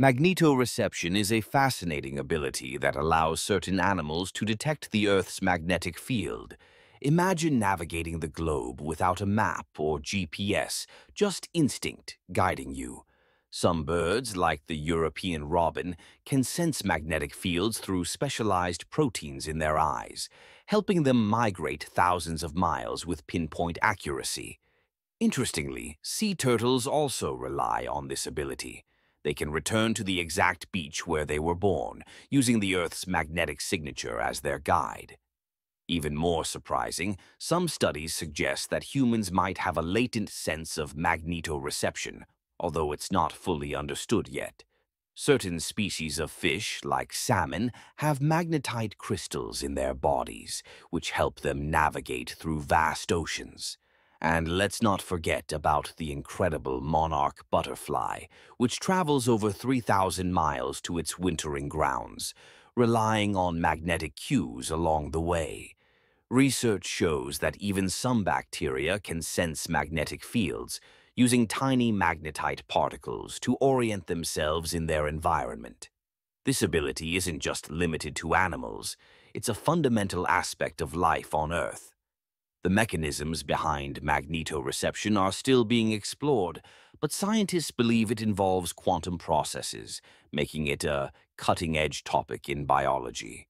Magnetoreception is a fascinating ability that allows certain animals to detect the Earth's magnetic field. Imagine navigating the globe without a map or GPS, just instinct guiding you. Some birds, like the European robin, can sense magnetic fields through specialized proteins in their eyes, helping them migrate thousands of miles with pinpoint accuracy. Interestingly, sea turtles also rely on this ability. They can return to the exact beach where they were born, using the Earth's magnetic signature as their guide. Even more surprising, some studies suggest that humans might have a latent sense of magnetoreception, although it's not fully understood yet. Certain species of fish, like salmon, have magnetite crystals in their bodies, which help them navigate through vast oceans. And let's not forget about the incredible monarch butterfly, which travels over 3,000 miles to its wintering grounds, relying on magnetic cues along the way. Research shows that even some bacteria can sense magnetic fields, using tiny magnetite particles to orient themselves in their environment. This ability isn't just limited to animals, it's a fundamental aspect of life on Earth. The mechanisms behind magnetoreception are still being explored, but scientists believe it involves quantum processes, making it a cutting-edge topic in biology.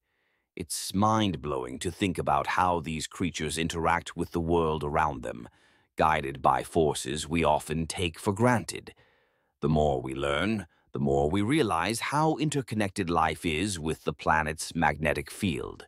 It's mind-blowing to think about how these creatures interact with the world around them, guided by forces we often take for granted. The more we learn, the more we realize how interconnected life is with the planet's magnetic field.